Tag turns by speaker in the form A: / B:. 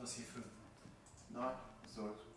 A: das hier finden.
B: Nein, so, jetzt crust